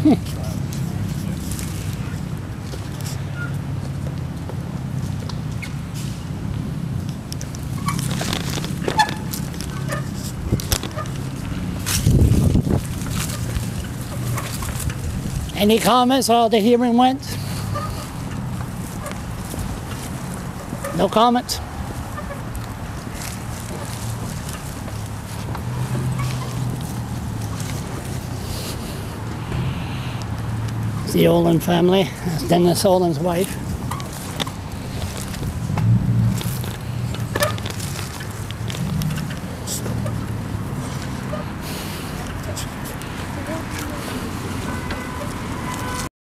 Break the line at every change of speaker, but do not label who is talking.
Any comments how the hearing went? No comments? The Olin family, Dennis Olin's wife.